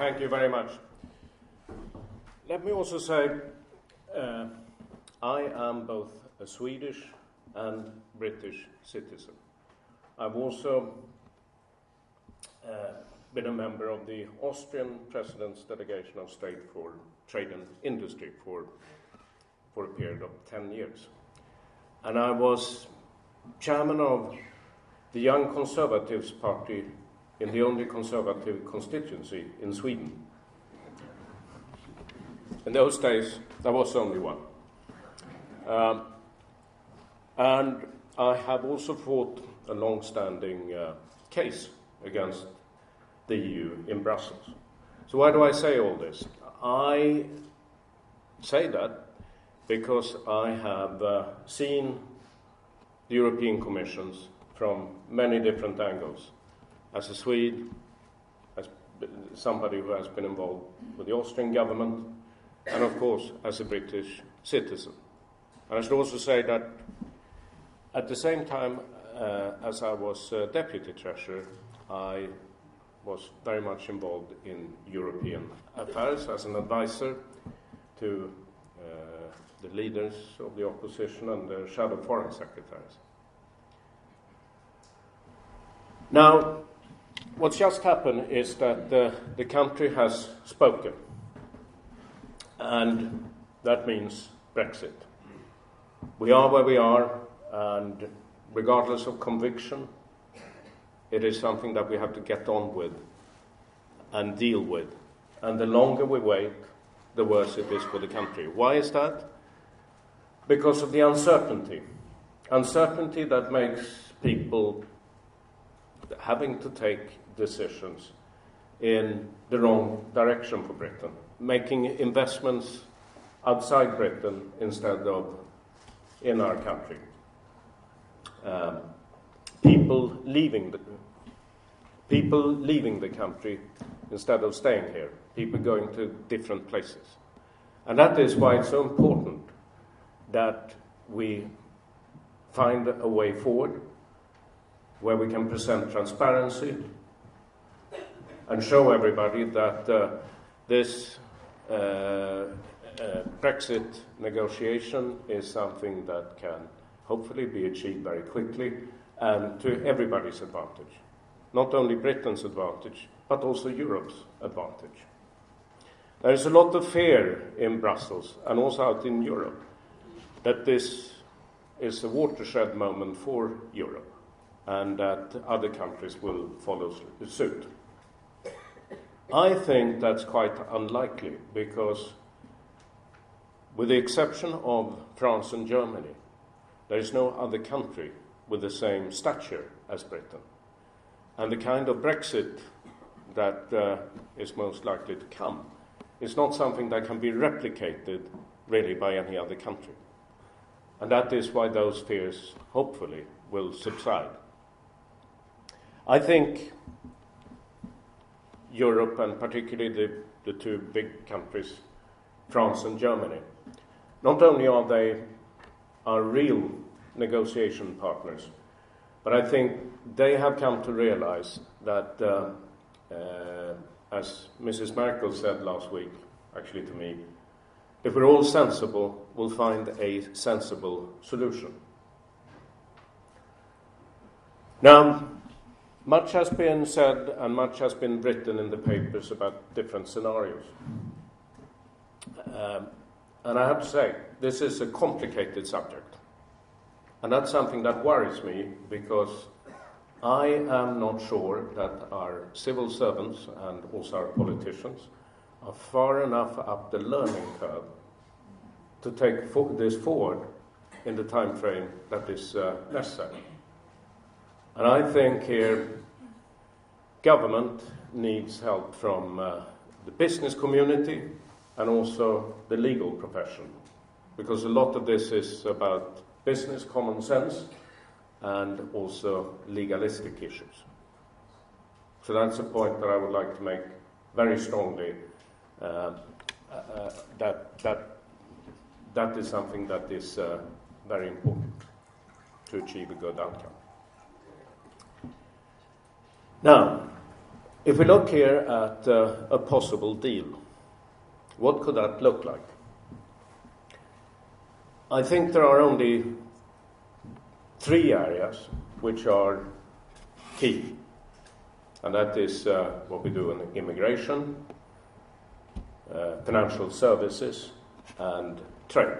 Thank you very much. Let me also say uh, I am both a Swedish and British citizen. I've also uh, been a member of the Austrian President's Delegation of State for Trade and Industry for, for a period of 10 years. And I was chairman of the Young Conservatives Party in the only conservative constituency in Sweden. In those days, there was only one. Um, and I have also fought a long standing uh, case against the EU in Brussels. So, why do I say all this? I say that because I have uh, seen the European Commissions from many different angles. As a Swede, as somebody who has been involved with the Austrian government, and of course, as a British citizen. And I should also say that at the same time uh, as I was uh, deputy treasurer, I was very much involved in European affairs as an advisor to uh, the leaders of the opposition and the shadow foreign secretaries. Now, what's just happened is that the, the country has spoken, and that means Brexit. We are where we are, and regardless of conviction, it is something that we have to get on with and deal with. And the longer we wait, the worse it is for the country. Why is that? Because of the uncertainty. Uncertainty that makes people having to take decisions in the wrong direction for Britain, making investments outside Britain instead of in our country. Um, people leaving the people leaving the country instead of staying here, people going to different places. And that is why it's so important that we find a way forward where we can present transparency and show everybody that uh, this uh, uh, Brexit negotiation is something that can hopefully be achieved very quickly and to everybody's advantage. Not only Britain's advantage, but also Europe's advantage. There is a lot of fear in Brussels and also out in Europe that this is a watershed moment for Europe and that other countries will follow suit. I think that's quite unlikely because, with the exception of France and Germany, there is no other country with the same stature as Britain. And the kind of Brexit that uh, is most likely to come is not something that can be replicated really by any other country. And that is why those fears, hopefully, will subside. I think Europe, and particularly the, the two big countries, France and Germany, not only are they our real negotiation partners, but I think they have come to realize that, uh, uh, as Mrs. Merkel said last week, actually to me, if we're all sensible, we'll find a sensible solution. Now, much has been said and much has been written in the papers about different scenarios. Um, and I have to say, this is a complicated subject. And that's something that worries me because I am not sure that our civil servants and also our politicians are far enough up the learning curve to take fo- this forward in the time frame that is uh, necessary. And I think here government needs help from uh, the business community and also the legal profession, because a lot of this is about business common sense and also legalistic issues. So that's a point that I would like to make very strongly. Uh, uh, that that that is something that is uh, very important to achieve a good outcome. Now, If we look here at uh, a possible deal, what could that look like? I think there are only three areas which are key, and that is uh, what we do in immigration, uh, financial services, and trade.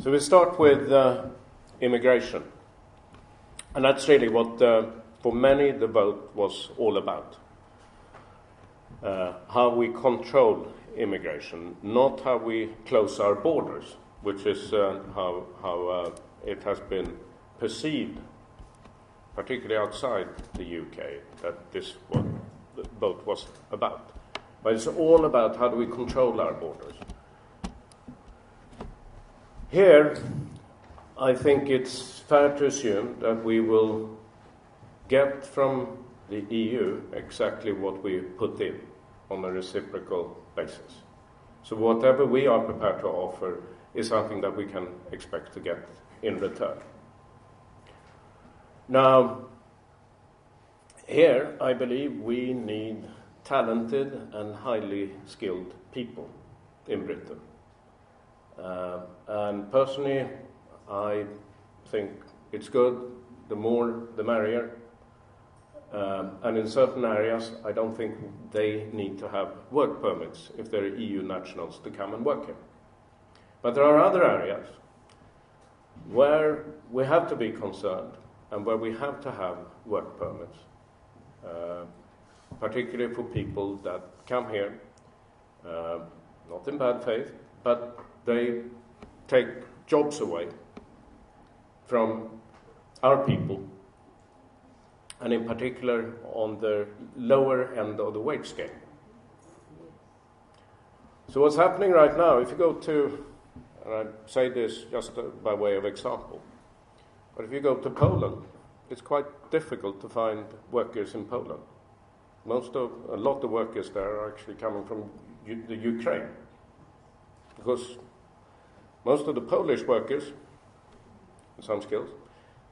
So we start with uh, immigration, and that's really what, uh, for many, the vote was all about. Uh, how we control immigration, not how we close our borders, which is uh, how, how uh, it has been perceived, particularly outside the UK, that this the vote was about. But it's all about how do we control our borders. Here, I think it's fair to assume that we will get from the EU exactly what we put in on a reciprocal basis. So, whatever we are prepared to offer is something that we can expect to get in return. Now, here I believe we need talented and highly skilled people in Britain. Uh, and personally, I think it's good. The more, the merrier. Um, and in certain areas, I don't think they need to have work permits if they're EU nationals to come and work here. But there are other areas where we have to be concerned and where we have to have work permits, uh, particularly for people that come here, uh, not in bad faith, but they take jobs away from our people, and in particular on the lower end of the wage scale. So, what's happening right now, if you go to, and I say this just by way of example, but if you go to Poland, it's quite difficult to find workers in Poland. Most of, a lot of workers there are actually coming from U- the Ukraine. Because most of the Polish workers, some skills,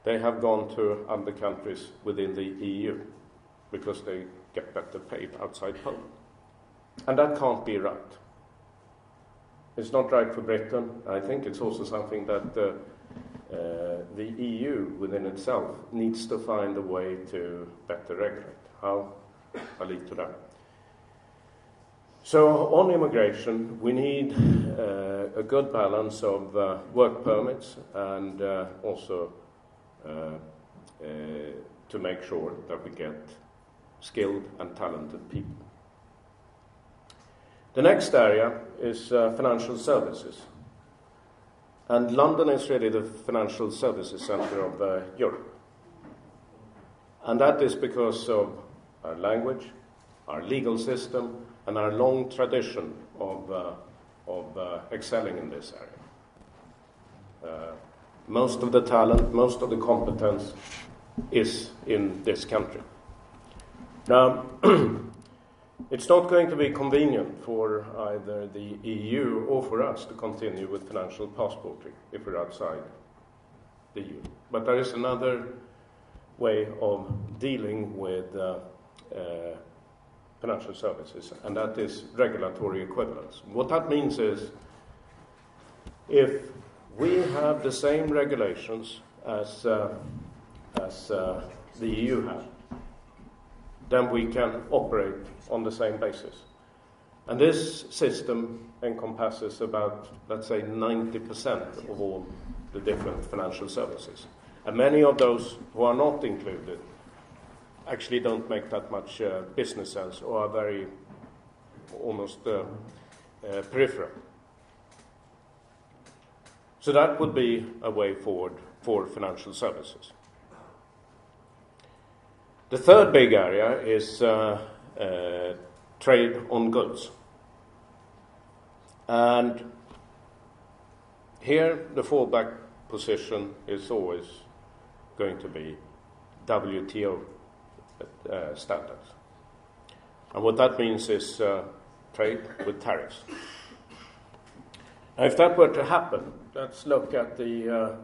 they have gone to other countries within the EU because they get better paid outside Poland. And that can't be right. It's not right for Britain. I think it's also something that uh, uh, the EU within itself needs to find a way to better regulate. How? I'll leave to that. So, on immigration, we need uh, a good balance of uh, work permits and uh, also to make sure that we get skilled and talented people. The next area is uh, financial services. And London is really the financial services center of Europe. And that is because of our language, our legal system, and our long tradition of, uh, of uh, excelling in this area. Uh, most of the talent, most of the competence is in this country. Now, it's not going to be convenient for either the EU or for us to continue with financial passporting if we're outside the EU. But there is another way of dealing with uh, uh, financial services, and that is regulatory equivalence. What that means is if we have the same regulations as, uh, as uh, the EU has, then we can operate on the same basis. And this system encompasses about, let's say, 90% of all the different financial services. And many of those who are not included actually don't make that much uh, business sense or are very almost uh, uh, peripheral. So that would be a way forward for financial services. The third big area is uh, uh, trade on goods. And here the fallback position is always going to be WTO uh, standards. And what that means is uh, trade with tariffs. Now, if that were to happen, let's look at the, uh,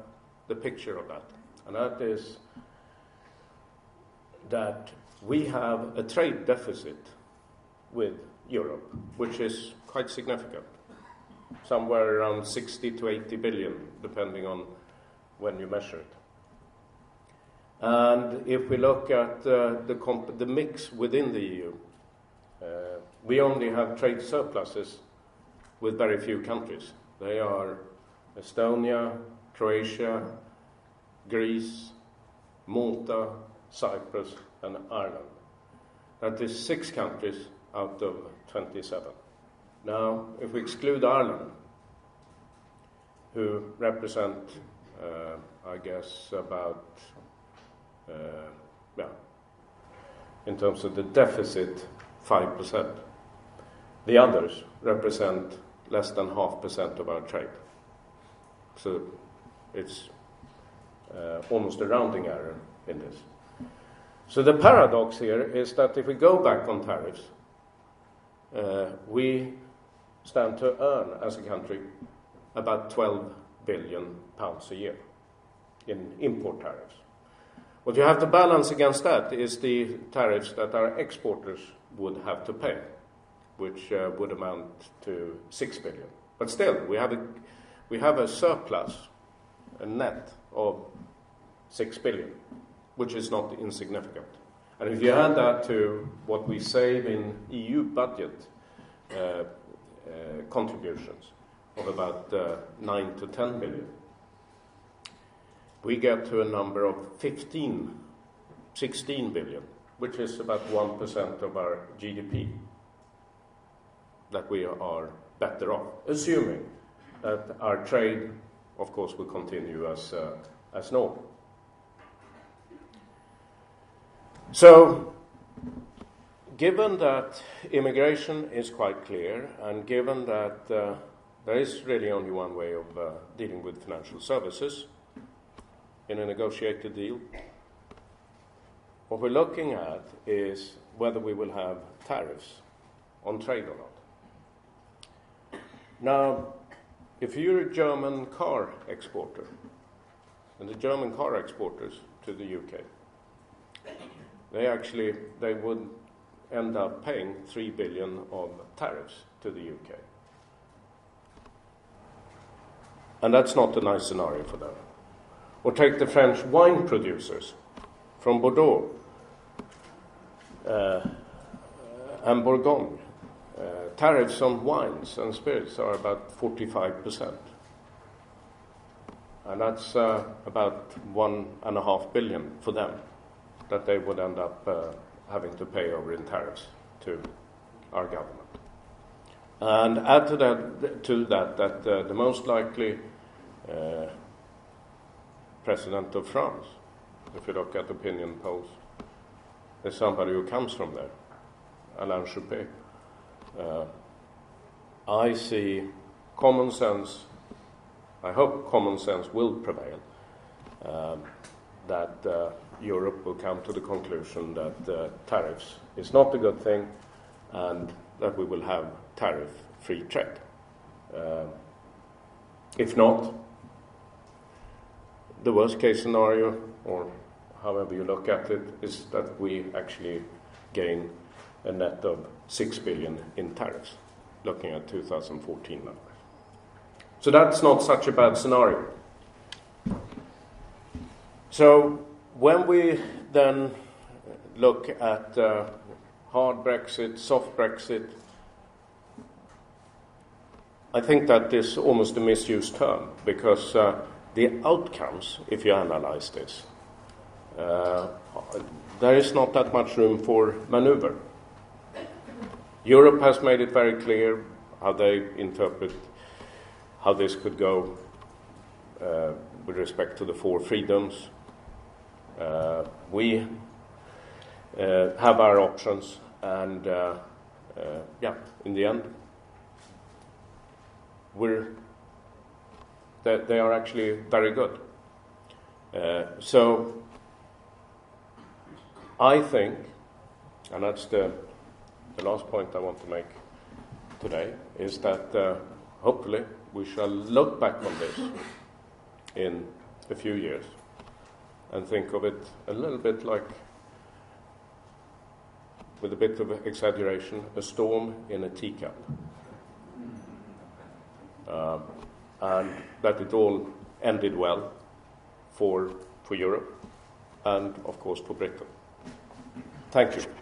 the picture of that. And that is that we have a trade deficit with Europe, which is quite significant, somewhere around 60 to 80 billion, depending on when you measure it. And if we look at uh, the, comp- the mix within the EU, uh, we only have trade surpluses with very few countries. They are Estonia, Croatia, Greece, Malta, Cyprus, and Ireland. That is six countries out of 27. Now, if we exclude Ireland, who represent, uh, I guess, about, uh, yeah, in terms of the deficit, 5%. The others represent less than half percent of our trade. So it's uh, almost a rounding error in this. So the paradox here is that if we go back on tariffs, uh, we stand to earn as a country about 12 billion pounds a year in import tariffs. What you have to balance against that is the tariffs that our exporters would have to pay, which uh, would amount to 6 billion. But still, we have a, we have a surplus, a net of 6 billion, which is not insignificant. And if you add that to what we save in EU budget uh, uh, contributions of about uh, 9 to 10 billion, we get to a number of 15, 16 billion, which is about 1% of our GDP that we are better off, assuming that our trade, of course, will continue as, uh, as normal. So, given that immigration is quite clear, and given that uh, there is really only one way of uh, dealing with financial services in a negotiated deal, what we're looking at is whether we will have tariffs on trade or not. Now, if you're a German car exporter, and the German car exporters to the UK, they actually they would end up paying three billion of tariffs to the UK. And that's not a nice scenario for them. Or take the French wine producers from Bordeaux uh, and Bourgogne. Uh, tariffs on wines and spirits are about 45%. And that's uh, about one and a half billion for them that they would end up uh, having to pay over in tariffs to our government. And add to that, to that, that uh, the most likely uh, president of France, if you look at opinion polls, is somebody who comes from there, Alain Juppé. Uh, I see common sense, I hope common sense will prevail, um, that uh, Europe will come to the conclusion that uh, tariffs is not a good thing and that we will have tariff free trade. Uh, if not, the worst case scenario, or however you look at it, is that we actually gain a net of 6 billion in tariffs, looking at 2014 numbers. So that's not such a bad scenario. So when we then look at uh, hard Brexit, soft Brexit, I think that is almost a misused term because uh, the outcomes, if you analyze this, uh, there is not that much room for maneuver. Europe has made it very clear how they interpret how this could go uh, with respect to the four freedoms. Uh, we uh, have our options, and uh, uh, yeah, in the end, we're they, they are actually very good. Uh, so I think, and that's the, the last point I want to make today is that uh, hopefully we shall look back on this in a few years and think of it a little bit like, with a bit of exaggeration, a storm in a teacup. Uh, and that it all ended well for, for Europe and, of course, for Britain. Thank you.